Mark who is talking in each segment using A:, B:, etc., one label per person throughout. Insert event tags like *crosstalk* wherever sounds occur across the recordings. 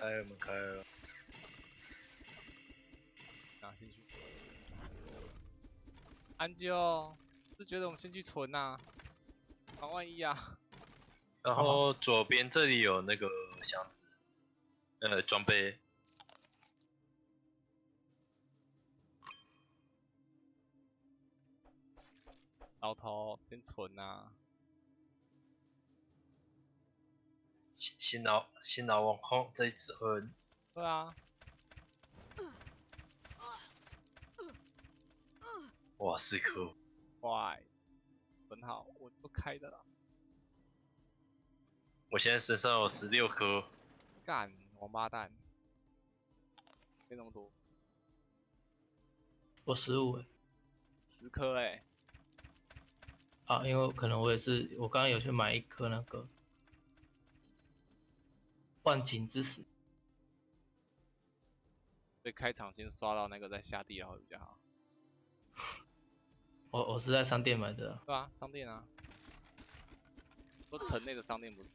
A: 开了，门开了。
B: 拿进去。安啾，是觉得我们先去存呐、防万一啊。
A: 然后左边这里有那个箱子，呃，装备。
B: 老头，先存呐、
A: 新新老新老网控这一存，
B: 对啊，
A: 哇，四颗，
B: 坏，很好，我都开的了。
A: 我现在身上有十六颗，
B: 干，王八蛋，没那么多，
C: 我十五哎，
B: 十颗哎、
C: 啊，因为可能我也是，我刚刚有去买一颗那个幻景之石，
B: 所以开场先刷到那个再下地，然后比较好，
C: 我我是在商店买的啊，
B: 对啊，商店啊，说城内的商店不是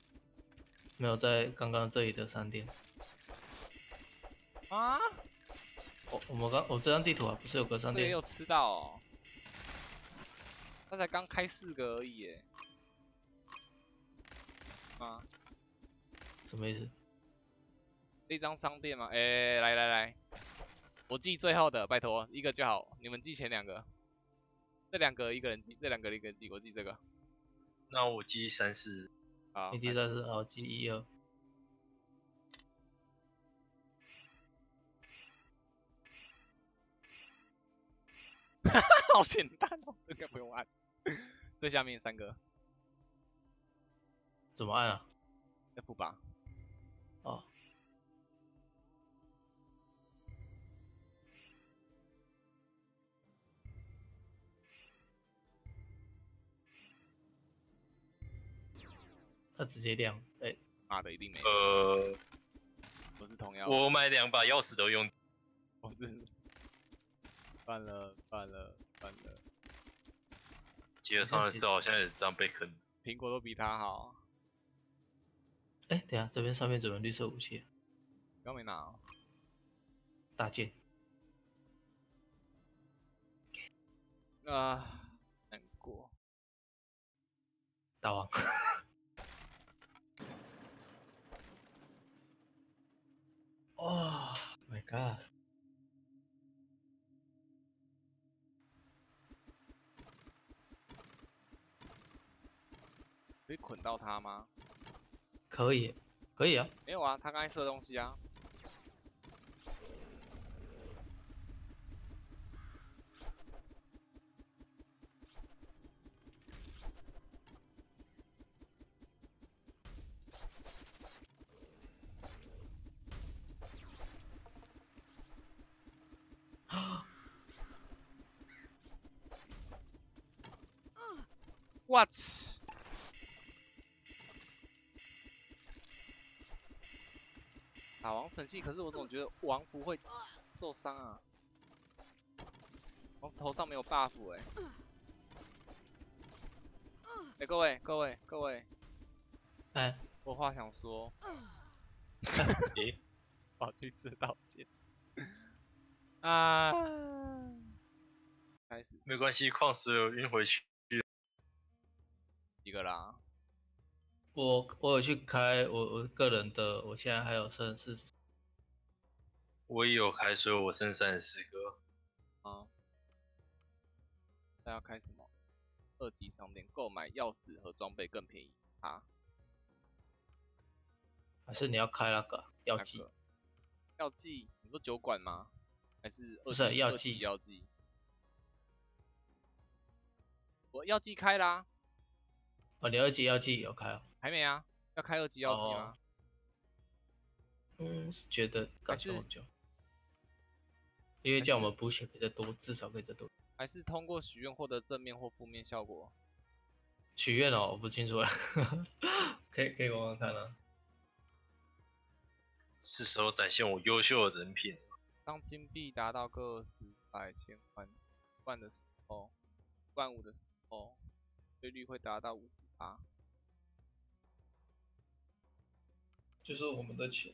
C: 没有在刚刚这里的商店。
B: 啊？
C: 我我们刚我这张地图啊，不是有个商店？
B: 这个也有吃到哦，他才刚开四个而已耶。啊，
C: 什么意思？
B: 这张商店吗？哎、来来来，我记最后的，拜托一个就好，你们记前两个，这两个一个人记，这两个一个人记，我记这个。
A: 那我记三四，
B: 好，
C: 你记三四好记一二，*laughs*
B: 好简单哦，这个不用按。最下面三个
C: 怎么按啊
B: ？F 吧，
C: 它直接亮，哎、
B: 妈的一定没，
A: 呃，
B: 我是同样，
A: 我买两把钥匙都用，*laughs*
B: 我这是犯了犯了犯了，
A: 记得上一次好像也是这样被坑的。
B: 苹果都比他好，
C: 哎、等一下这边上面怎么绿色武器、啊？
B: 刚没拿、哦。
C: 大剑，
B: 啊，难过。
C: 大王，*laughs* 哇、m y God！
B: 可以捆到他吗？
C: 可以，可以啊，
B: 没有啊，他刚才射东西啊。What？打王神器，可是我总觉得王不会受伤啊。王子头上没有 buff 哎、哎、各位各位各位，
C: 哎，
B: 我话想说，
A: 诶，*laughs*
B: 跑去吃道歉。啊，开始
A: 没关系，矿石有运回去。
C: 我我有去开我我个人的，我现在还有剩四十，
A: 我也有开，所以我剩三十四个。
B: 啊，那要开什么？二级商店购买钥匙和装备更便宜啊？
C: 还是你要开那个药剂？
B: 药剂？你说酒馆吗？还是二
C: 不是药剂
B: 药剂？我药剂开啦，
C: 哦，你二级药剂有开哦？
B: 还没啊？要开二级药剂吗？
C: 嗯，是觉得搞
B: 还是
C: 这么久，因为叫我们补血可以再多，至少可以再多。
B: 还是通过许愿获得正面或负面效果？
C: 许愿哦，我不清楚了，*laughs* 可以可以玩玩看啊。
A: 是时候展现我优秀的人品。
B: 当金币达到个十百千万十万的时候，万五的时候，汇率会达到五十八。
C: 就是我们的钱。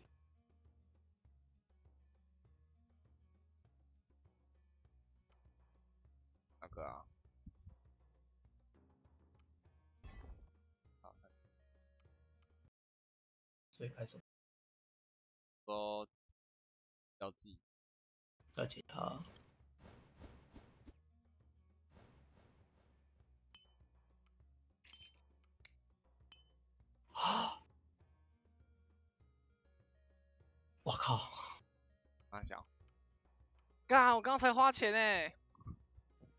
B: 大哥啊，好，
C: 所以开始
B: 说要记，
C: 要请他。啊。我靠！
B: 大小。干，我刚才花钱哎。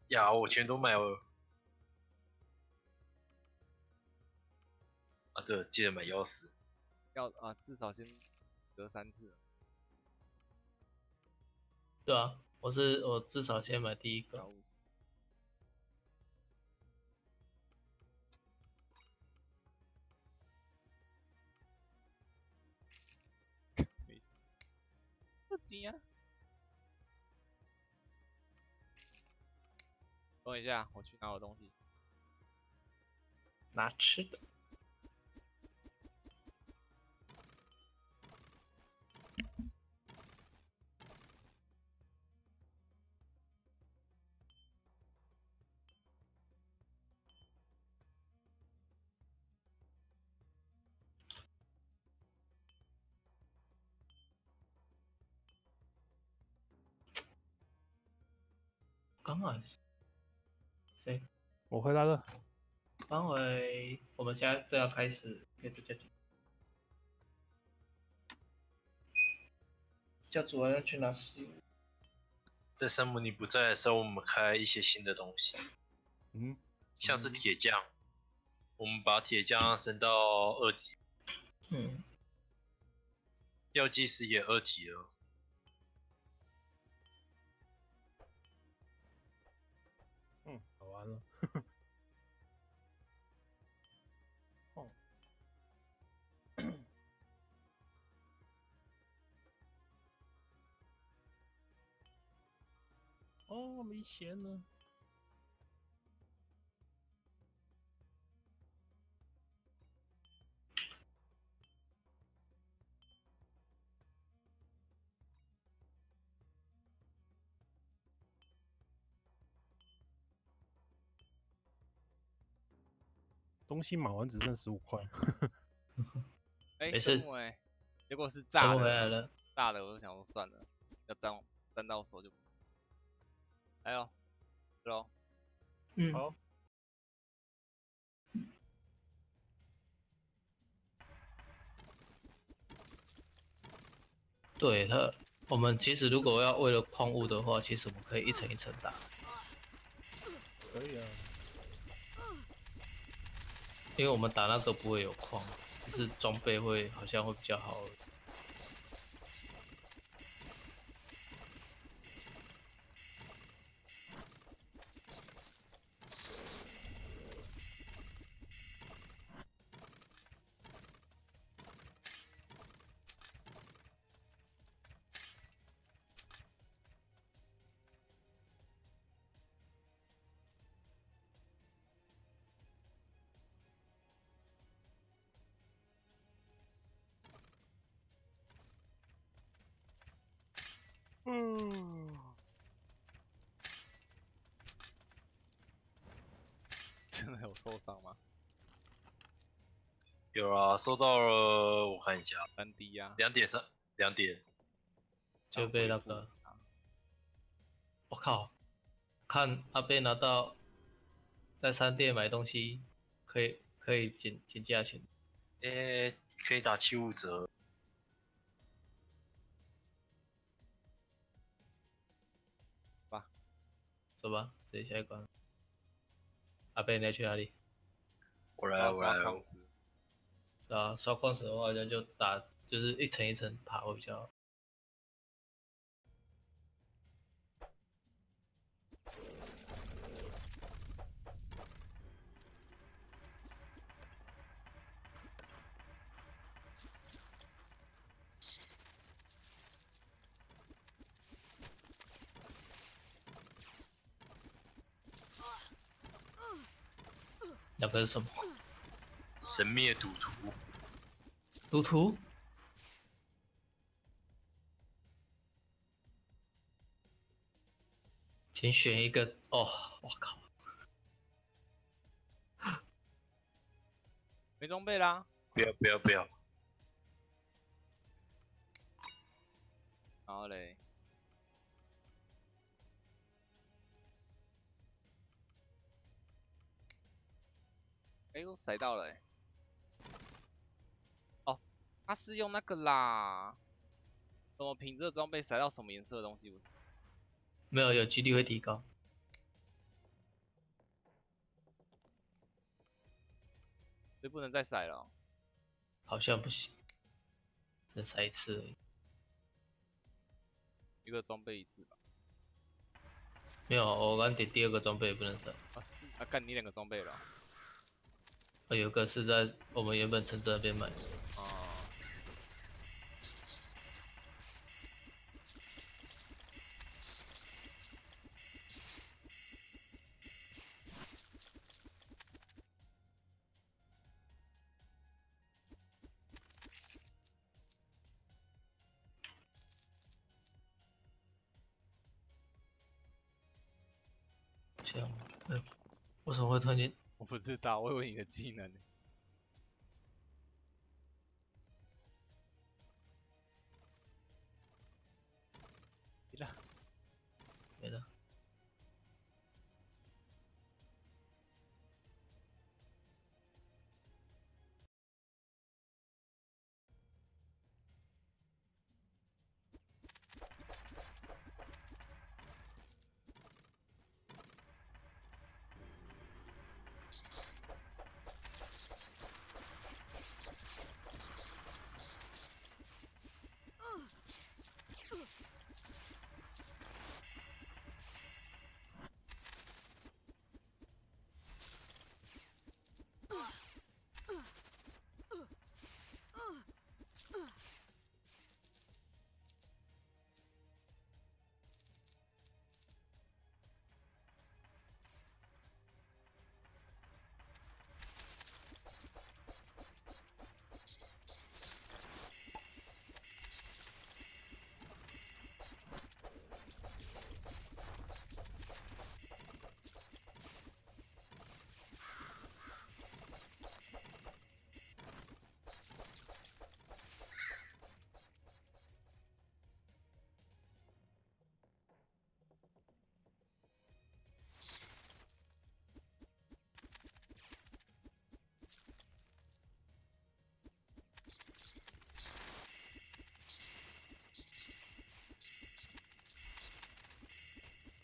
A: 呀，我全都买了。啊，对记得买钥匙。
B: 要啊，至少先得三次。
C: 对啊，我是我至少先买第一个。
B: 不急啊。等一下，我去拿我东西。
C: 拿吃的。好。谁？
D: 我回来了。
C: 刚回，我们现在正要开始，可以直接叫主人要去拿食物。
A: 在山姆你不在的时候，我们开一些新的东西。
D: 嗯。
A: 像是铁匠，我们把铁匠升到二级。
C: 嗯。
A: 药剂师也二级了。
D: 哦，没钱了。东西买完只剩十五块，*laughs*
B: 哎，
C: 没事，
B: 结果是炸
C: 的，
B: 炸的，我就想说算了，要沾沾到手就，还有，是喽，
C: 嗯，
D: 好，对他，我们其实如果要为了矿物的话，其实我们可以一层一层打，
B: 可以啊。
C: 因为我们打那个不会有矿，就是装备会好像会比较好。
B: 嗯，*laughs* 真的有受伤吗？
A: 有啊，收到了，我看一下，
B: 三 D 呀，
A: 两点三，两点
C: 就被那个，我靠，看阿贝拿到在商店买东西，可以可以减减价钱，
A: 诶，可以打七五折。
C: 走吧，直接下一关。阿贝，你要去哪里？
A: 我来，我来。
C: 啊，刷矿石的话，那就打，就是一层一层爬会比较。那个是什么？
A: 神秘赌徒。
C: 赌徒？请选一个哦，我靠，*laughs*
B: 没装备啦。
A: 不要不要不要，
B: 然后嘞，塞到了欸。哦，他是用那个啦。怎么凭这装备塞到什么颜色的东西？
C: 没有，有几率会提高。
B: 所以不能再塞了哦。
C: 好像不行，只塞一次而已。
B: 一个装备一次吧。
C: 没有，我刚点第二个装备也不能塞。
B: 啊是，啊干你两个装备了。
C: 有个是在我们原本城镇那边买的。
B: 哦。知道，我以为你的技能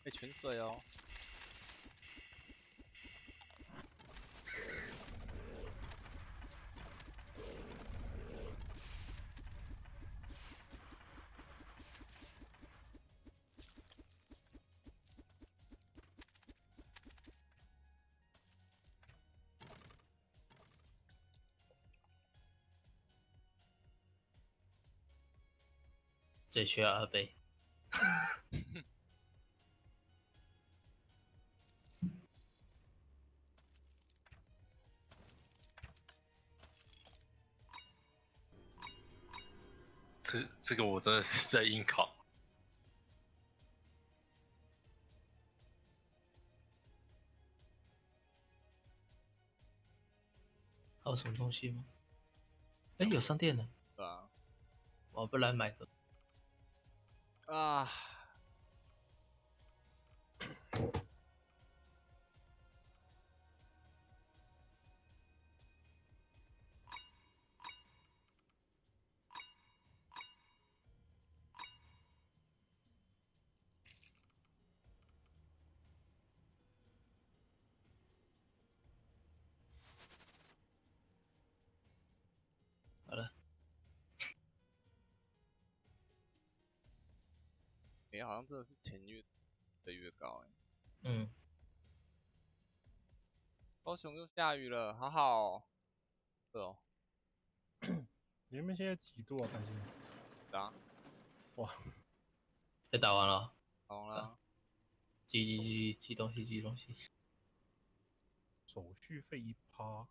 B: 被全水哦。
C: 这需要二倍。*laughs*
A: 这这个我真的是在硬考。
C: 还有什么东西吗？哎，有商店呢。
B: 对啊。
C: 我不来买的。
B: 啊。
C: 好
B: 像真的是前月的越高哎。
C: 嗯。
B: 高雄又下雨了，好好哦。是哦。*coughs*
E: 你们现在几度啊？看现在。
B: 打。
E: 哇。
C: 被打完了。
B: 打完了。
C: 寄寄寄寄东西寄东西。
E: 手续费一趴。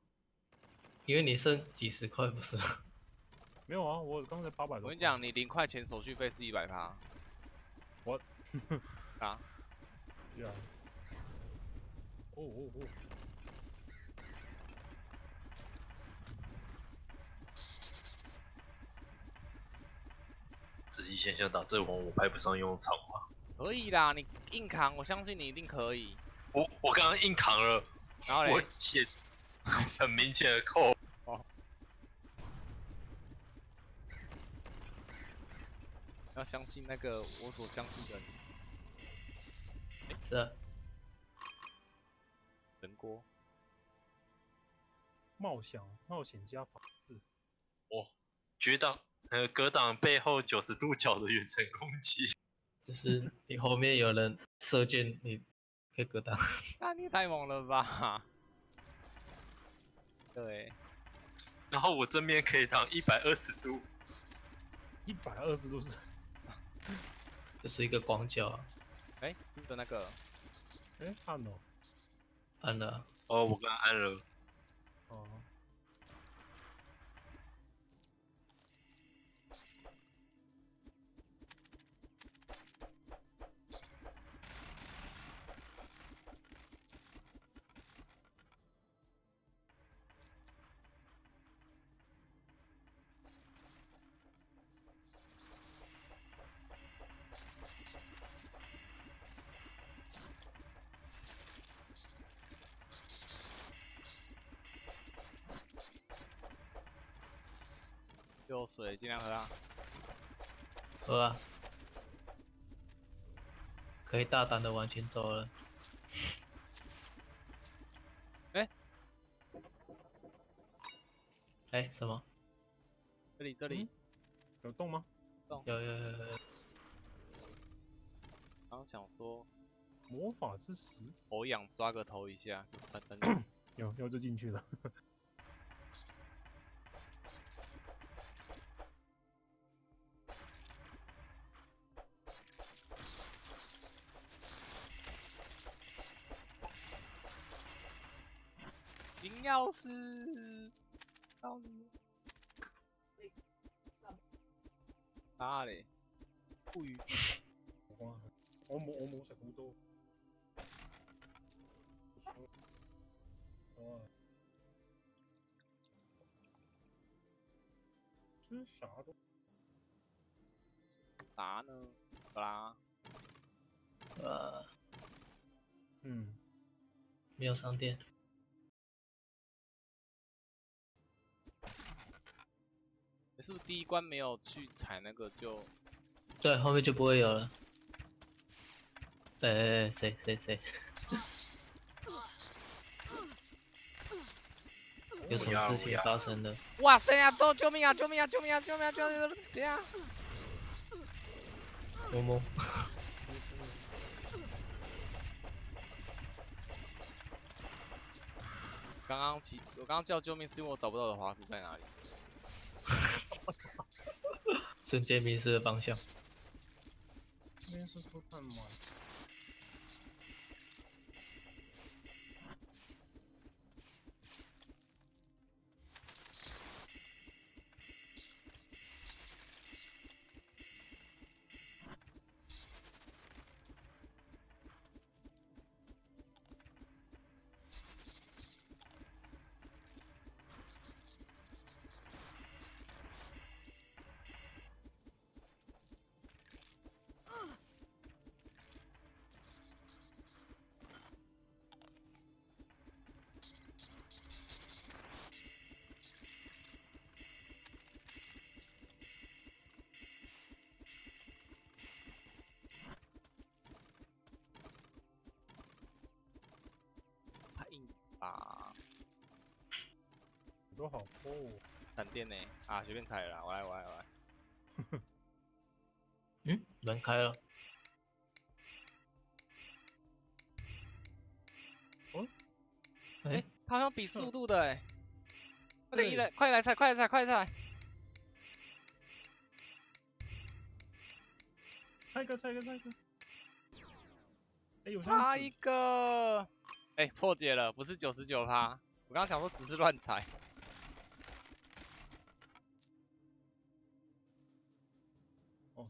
C: 因为你剩几十块不是？
E: 没有啊，我刚才八百多。
B: 我跟你讲，你零块钱手续费是一百趴。
E: 我 *laughs*
B: 啊？
E: 对啊。哦哦哦！
A: 仔细想想，打这王我派不上用场吗？
B: 可以啦，你硬扛，我相信你一定可以。
A: 我我刚刚硬扛了，
B: 然后嘞
A: 我，写很明显的扣。
B: 要相信那个我所相信的你。
C: 是啊，
B: 人锅，
E: 冒险冒险加法式，
A: 决档呃格挡背后九十度角的远程攻击，*laughs*
C: 就是你后面有人射箭，你可以格挡。*laughs*
B: 那你太猛了吧？对，
A: 然后我正面可以挡一百二十度。
E: 一百二十度是
C: 就是一个广角啊，
B: 哎、是的那个，
E: 哎按了。
C: 按了，
A: 哦，我刚刚按了。
E: 哦，
B: 水尽量喝啊。
C: 喝啊，可以大胆的往前走了。
B: 哎
C: 哎，什么？
B: 这里这里
E: 嗯，有洞吗？
C: 有有有有有，
B: 刚刚想说
E: 魔法之石
B: 头痒抓个头一下，这算真的。*coughs*
E: 有有就进去了。
B: 银钥匙，到底哪里？不语。
E: 哇，我冇我冇食好多。哇，吃啥都
B: 啥呢？不啦，
C: 呃，
E: 嗯，
C: 没有商店。
B: 你是不是第一关没有去踩那个就？
C: 对，后面就不会有了。哎哎哎，谁谁谁？*laughs* 有什么事情发生的？
B: 哇塞呀！都救命啊！救命啊！救命啊！救命啊！救命啊！等下，
C: 摸摸，
B: 刚刚起，我刚刚叫救命是因为我找不到我的滑鼠在哪里。
C: 瞬间迷失了方向。
E: 这边是说看吗？哦。
B: 闪电呢？啊，随便踩了啦，我来，我来，我来。*laughs*
C: 嗯，门开了。哎、
B: 哎、他好像比速度的哎、*laughs* 快点一来，快来踩，快来踩，快来踩！
E: 猜一个，猜一个，猜一个。哎，有
B: 差一个，哎、破解了，不是九十九趴。我刚刚想说只是乱踩，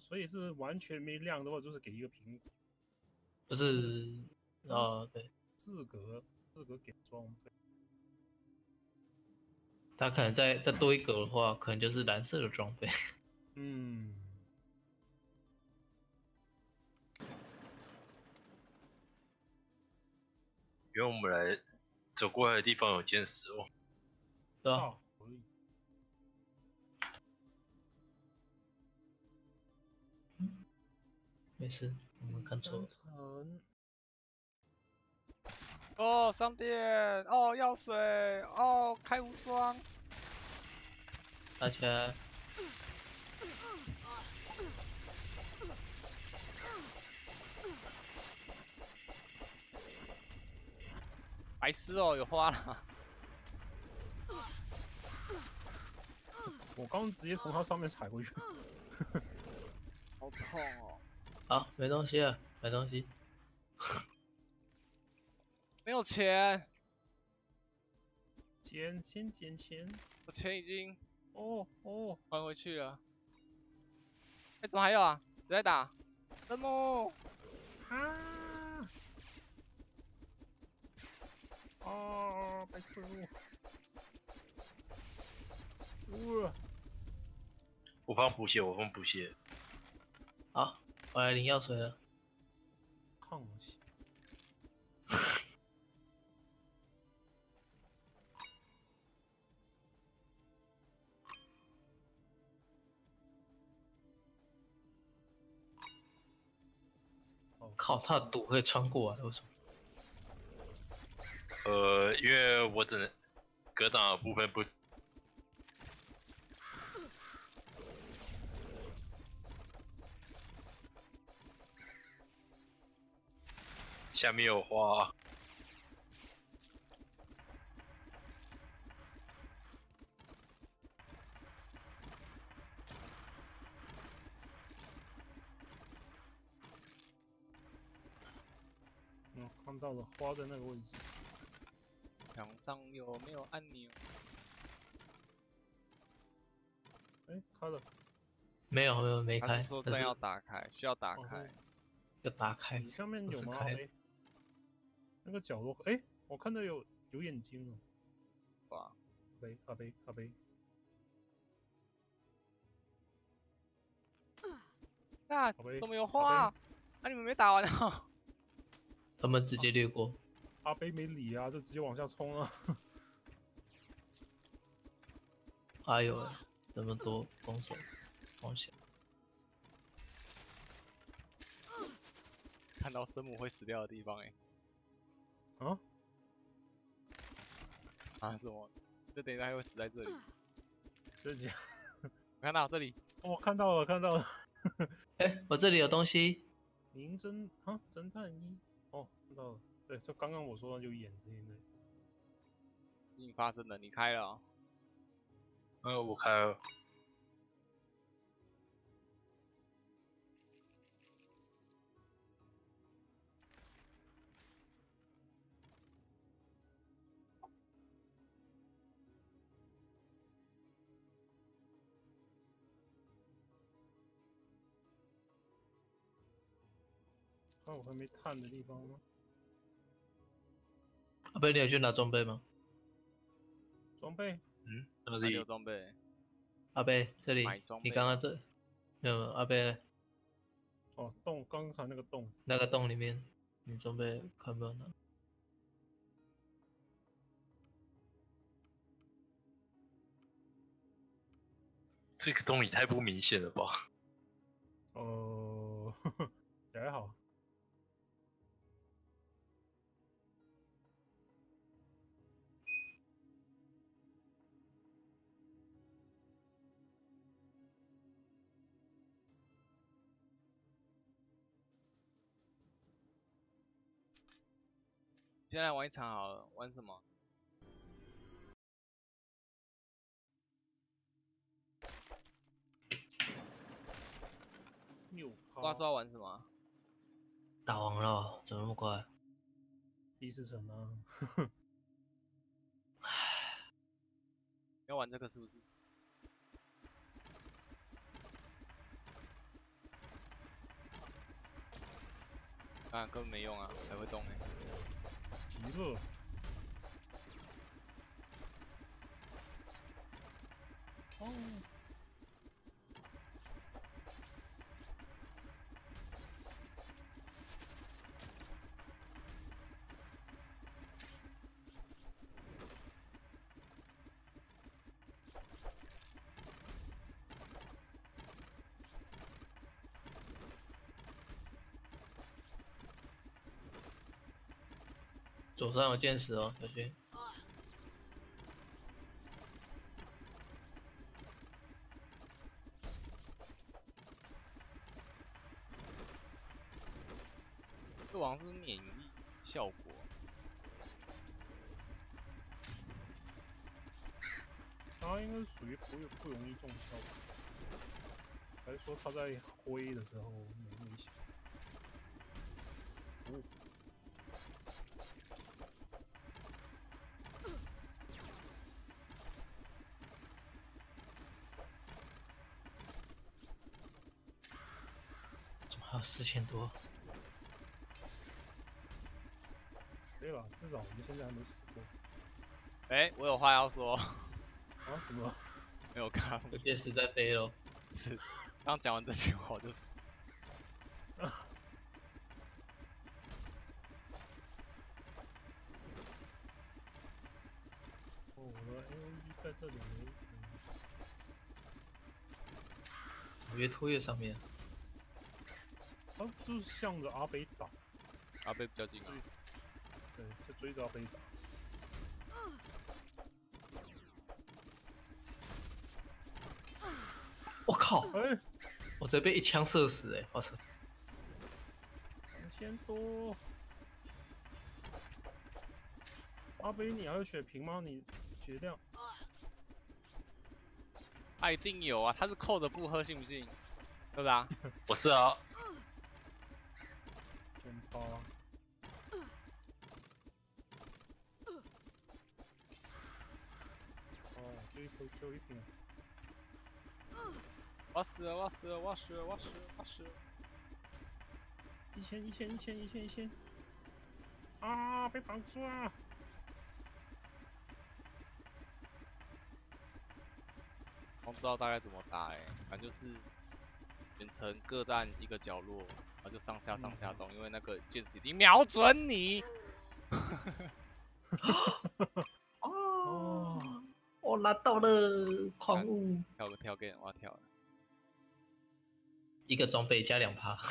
E: 所以是完全没亮的话，就是给一个苹果。
C: 就是哦对，
E: 四格四格给装备，
C: 他可能再再多一格的话，可能就是蓝色的装备。*laughs*
E: 嗯，
A: 因为我们来走过来的地方有见识哦。
C: 对吧？
E: 啊，
C: 没事，我们看错了。
B: 哦，商店，哦，药水，哦，开无双，
C: 大家
B: 白丝哦，有花了。
E: 我刚刚直接从它上面踩过去，
B: 好痛哦！
C: 好，没东西了，买东西。
B: 没有钱，
E: 捡先捡钱，
B: 我钱已经
E: 哦哦，
B: 还回去了。哎，怎么还有啊？谁在打？什么，
E: 啊，哦，白痴我，哇，
A: 我放补血，我放补血。
C: 好，我来领药水了。
E: 抗血，*laughs*
C: 靠，他的毒会穿过来，为什么？
A: 呃，因为我只能格挡部分不。下面有花，
E: 嗯，看到了，花在那个位置，
B: 墙上有没有按钮？
E: 哎，开了，
C: 没有没有没开
B: 他是，说
C: 但是
B: 正要打开，需要打
E: 哦
B: 开。
C: 要打开
E: 你。上面有吗？那个角落，哎，我看到有有眼睛了，
B: 哇，
E: 阿贝阿贝阿贝，
B: 啊，怎么有花啊？啊，你们没打完啊？
C: 他们直接略过。
E: 阿贝没理啊，就直接往下冲啊，*laughs*
C: 哎呦，这么多攻手，往下。
B: 看到生母会死掉的地方哎、
E: 啊，
B: 啊什么？这等一下会死在这里。*laughs*
E: 真的假？
B: 我看到这里，
E: 哦，看到了看到了，
C: 哎，*laughs* 我这里有东西。
E: 名侦啊侦探一，哦，看到了，对，就刚刚我说的就眼睛的，
B: 事情发生了，你开了哦、
A: 呃，我开了。
E: 看我还没探的地方吗？
C: 阿贝，你有去拿装备吗？
E: 装备
A: 嗯，那
B: 哪里
A: 里
B: 有装备？
C: 阿贝，这里
B: 买装，备
C: 你刚刚这，没有阿贝
E: 哦，洞刚才那个洞，
C: 那个洞里面，你装备看不到拿？
A: 这个洞也太不明显了吧？
E: 呃，*laughs* 也还好，
B: 先来玩一场好了，玩什么？
E: 六
B: 瓜说要玩什么啊？
C: 打完了，怎么那么快？
E: 第四层啊，*laughs*
B: 要玩这个是不是？啊，啊，根本没用啊，还会动哎、
E: 极乐。哦，
C: 左上有剑石哦，小心。
B: 这王是免疫效果。
E: 他应该是属于不不容易中效的，还是说他在挥的时候至少我们现在还没死过。
B: 哎、我有话要说，
E: 啊？怎么？
B: 没有看，
C: 有剑石在飞喽。
B: 是刚讲完这句话就是。
E: 哦，我的 A O E 在这里没。我
C: 越拖越上面。
E: 他就是向着阿北打，
B: 阿北比较近啊，
E: 对，就追着阿北打。
C: 我靠！
E: 哎，
C: 我直接被一枪射死哎！我操！
E: 两千多。阿飞，你还有血瓶吗？你绝掉。
B: 啊一定有啊，他是扣着不喝，信不信？对吧？*laughs*
A: 不是啊，
E: 千八。哦，一口就一瓶。
B: 我死了，我死了，我死了，我死了，我死了！
E: 一千一千一千一千一千。啊！被绑住啊！
B: 我不知道大概怎么打哎、反正就是远程各占一个角落，然后就上下上下动，因为那个剑士一定瞄准你。*laughs*
C: 拿到了矿物，
B: 跳个跳给我要跳了，
C: 一个装备加两趴。*laughs*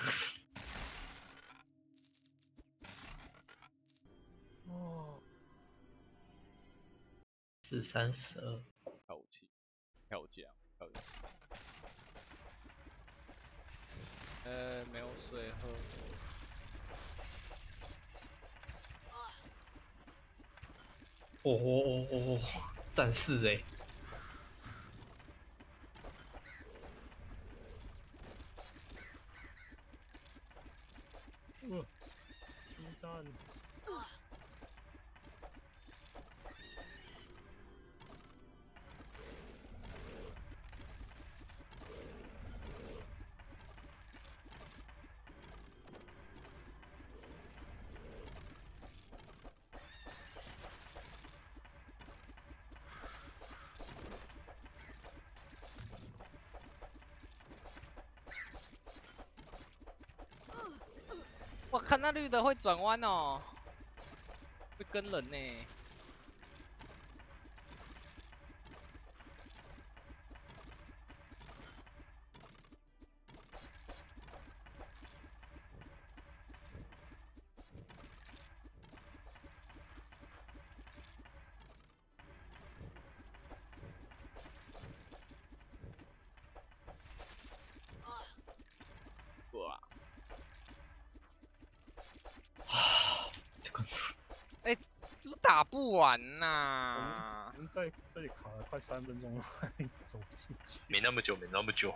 E: 哦，
C: 四三十二。
B: 跳武器，跳武器啊，跳武器。呃，没有水喝。
C: 哦哦哦哦哦！战士哎，
E: 呃，一战。
B: 绿的会转弯哦，会跟人呢。打不完呐、
E: 我们在这里卡了快三分钟了，还 *laughs* 没走进去。
A: 没那么久，没那么久。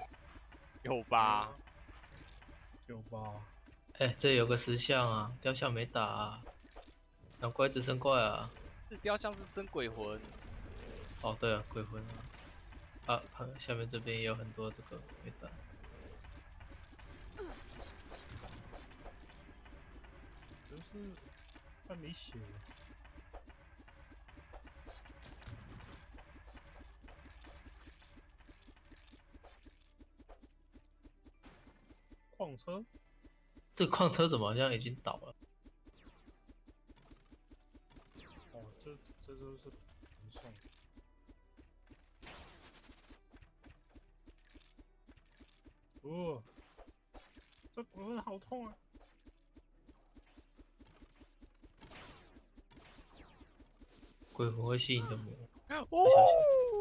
B: 有吧？
E: 有吧？
C: 哎，这有个石像啊，雕像没打啊，难怪只剩怪啊。
B: 这雕像是生鬼魂，
C: 哦，对啊，鬼魂啊。啊，看下面这边也有很多这个没打。
E: 是但没血。矿车？
C: 这个矿车怎么好像已经倒了？
E: 哦，这这都是不送。哦，这鬼魂好痛啊！
C: 鬼魂会吸引的魔。
B: 哦，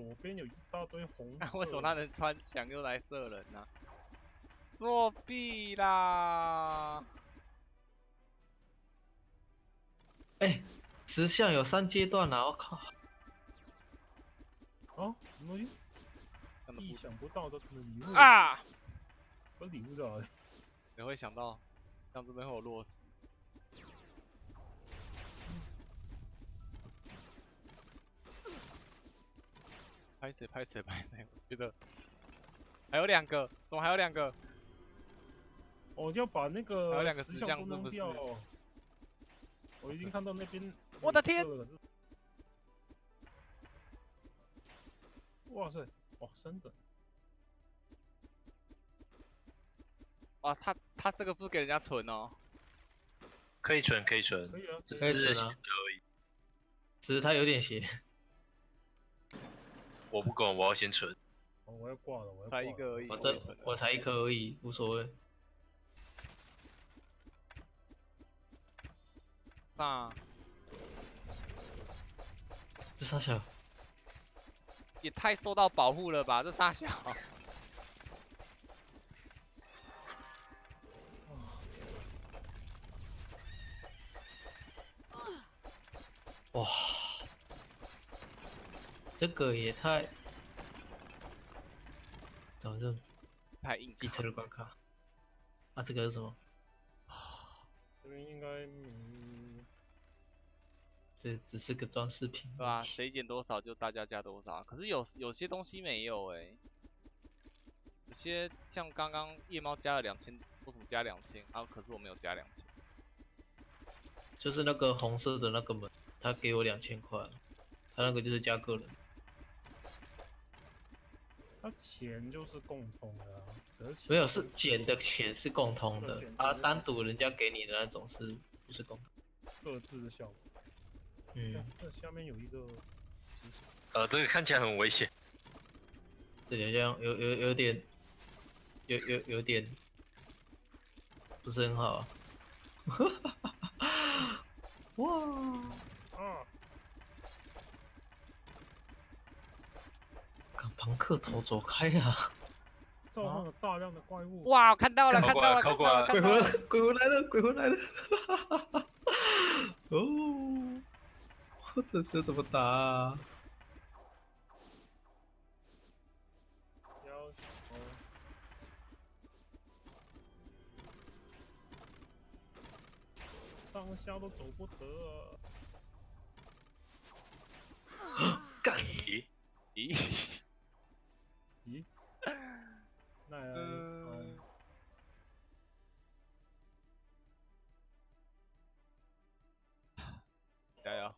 E: 左边有一大堆红色。*laughs*
B: 为什么他能穿墙又来射人呢、作弊啦！
C: 哎、石像有三阶段啊！我靠，
E: 啊？什么东西？意想不到的礼物
B: 不！啊！
E: 我礼物的。
B: 你会想到，像这边会有落石。拍谁拍谁拍谁，我觉得还有两个，怎么还有两个？
E: 我，要把那个
B: 还有两个
E: 石
B: 石像是不是
E: 我已经看到那边。
B: 我的天！
E: 哇塞！哇，真的。
B: 啊，他他这个不是给人家存哦，
A: 可以存可以存
E: 可，以啊，
A: 只
C: 可以存啊
A: 是。
C: 只是他有点斜。
A: 我不管，我要先存。
E: 哦，我要挂了，我要
B: 才一个而已。
C: 我这我才一颗而已，无所谓。
B: 那
C: 这傻小，
B: 也太受到保护了吧？这傻小，
C: 这个也太……怎么这么
B: 太硬
C: 机车的关卡？啊，这个是什么？
E: 这边应该嗯，
C: 这只是个装饰品，
B: 对吧？谁减多少就大家加多少。可是有有些东西没有哎、有些像刚刚夜猫加了两千，为什么加两千啊？可是我没有加两千。
C: 就是那个红色的那个门，他给我两千块，他那个就是加个人。
E: 它钱就是共通的啊，可是
C: 没有，是捡的钱是共通的
E: 他，
C: 啊，单独人家给你的那种是不是共通？
E: 各自的效果。
C: 嗯，
E: 这下面有一个
A: 呃，这个看起来很危险。*laughs*
C: 这好像有有有点，有有有点不是很好啊。*laughs* 哇，
E: 啊，
C: 庞克头走开呀！
E: 召唤了大量的怪物。
B: 哇，我看到了，看到了，看到了，
C: 鬼。魂，鬼魂来了，鬼魂来了！*laughs* 哦，我这这怎么打啊？
E: 上下都走不得啊。
C: 干！
A: 咦，
B: 咦，
E: 咦？*laughs* 那也
B: 嗯
E: 嗯，*laughs*
B: 加油！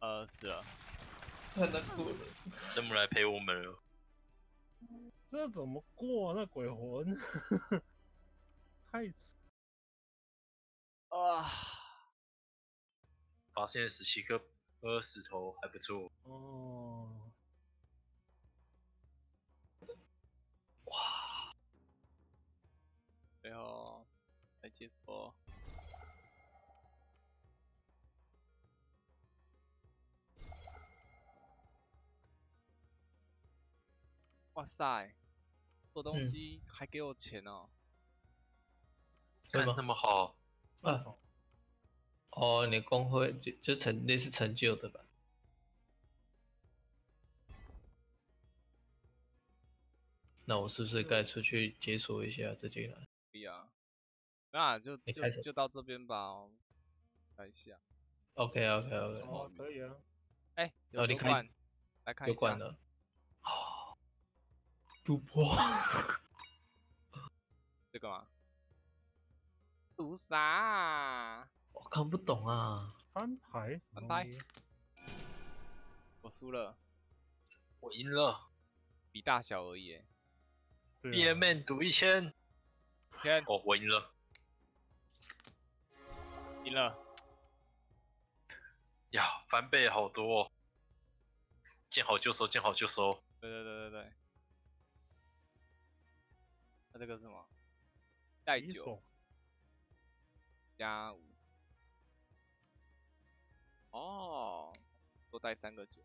B: 呃，死了。
C: 太难过了。
A: 生母来陪我们了。
E: 这怎么过啊？那鬼魂，*laughs* 太扯
B: 啊，
A: 发现十七颗呃石头还不错。
E: 哦。
B: 解锁。哇塞，做东
C: 嗯
B: 西还给我钱哦！
A: 看
C: 对吗
A: 那么好，
C: 啊哦，你工会就就成那是成就的吧？那我是不是该出去解锁一下这进来？
B: 可以啊，那就就就到这边吧哦。看一下
C: ，OK OK OK，
E: 哦，可以啊。
B: 哎，有
C: 哦你开
B: 酒馆，来看一下。
C: 有管了。哦，赌博。
B: 这个吗？赌啥啊？
C: 我看不懂啊。
E: 翻牌，
B: 翻牌我输了，
A: 我赢了
B: 比大小而已
A: ，B
E: 啊
A: M N 赌一千，
B: 天，
A: 哦，我赢了，
B: 赢了，
A: 呀，翻倍好多、哦，见好就收，见好就收，
B: 对对对对对。那这个是什么？带酒加五。哦，多带三个酒。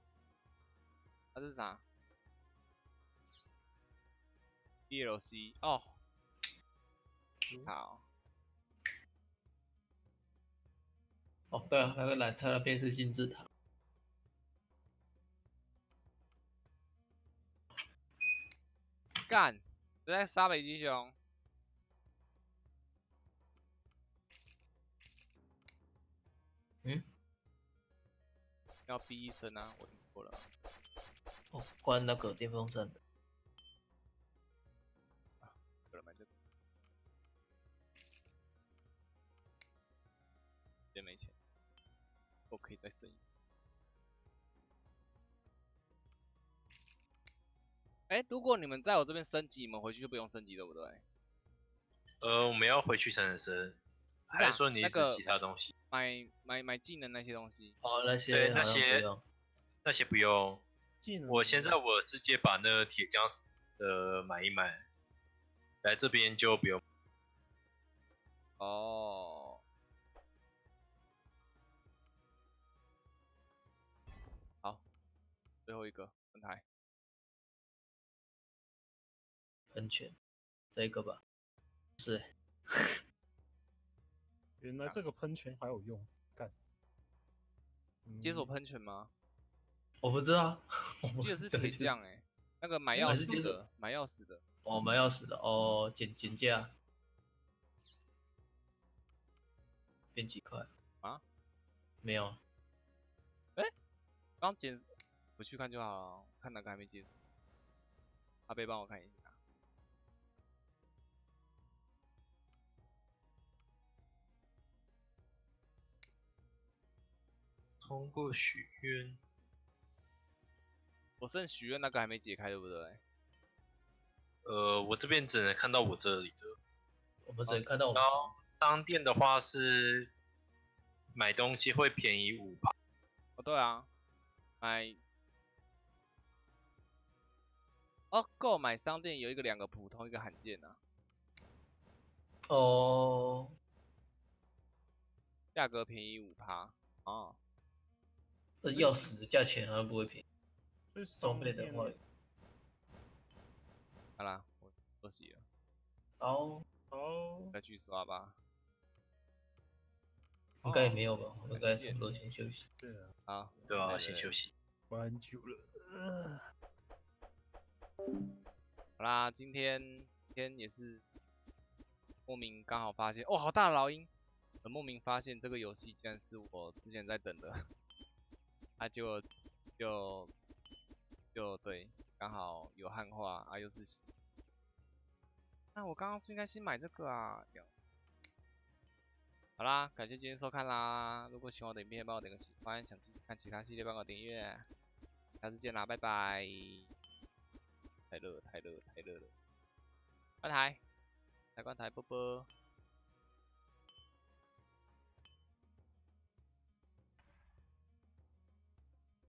B: 它是啥？DLC 哦，好，
C: 哦，对啊，那个缆车那边是金字塔。
B: 干，这在杀北极熊。
C: 嗯？
B: 要逼一声啊！我听过了。
C: 哦，关那个电风扇的。
B: 我可以再升一。哎，如果你们在我这边升级，你们回去就不用升级，对不对？
A: 呃，我们要回去才能升，
B: 不是啊
A: 还是说你
B: 那个
A: 其他东西？
B: 买买买技能那些东西，
C: 哦，那些
A: 对那些那些不用，
E: 技能
A: 我先在我的世界把那个铁匠的买一买，来这边就不用。
B: 哦。最后一个分台。
C: 喷泉，这个吧。是欸，*laughs*
E: 原来这个喷泉还有用，干。
B: 解锁
E: 嗯
B: 喷泉吗？
C: 我不知道。我
B: 我记得是
C: 对
B: 铁匠哎、那个买钥匙的，买钥匙的。
C: 我们要死的哦，减减价，变几块
B: 啊？
C: 没有，哎
B: 刚捡，回去看就好了，看哪个还没解锁。阿贝帮我看一下。
A: 通过许愿，
B: 我剩许愿那个还没解开，对不对？
A: 呃，我这边只能看到我这里的。
C: 我们只能看到我们
A: 然后商店的话是买东西会便宜五吧？
B: 哦，对啊，买。哦，购买商店有一个两个普通，一个罕见啊，
C: 哦，
B: 价格便宜五趴。哦，
C: 这钥匙的价钱好像不会便宜，
E: 所以
C: 装
E: 商店
C: 备的话，
B: 好啦，我休息了，
C: 哦，
E: 哦，
B: 再去刷吧。
C: 应该也没有吧，我应该
B: 很
C: 多先休息。
E: 对啊，
B: 好，
A: 对
B: 啊、
A: 先休。息。
E: 玩很久了。
B: 好啦，今天天也是莫名刚好发现，哦，好大的老鹰！很莫名发现这个游戏竟然是我之前在等的，*laughs* 啊就就就对，刚好有汉化啊又是，那我刚刚是应该先买这个啊？这样好啦，感谢今天收看啦！如果喜欢我的影片，帮我点个喜欢，想继续看其他系列，帮我订阅。下次见啦，拜拜。太热了，太热了，太热了。关台，台关台，啵啵。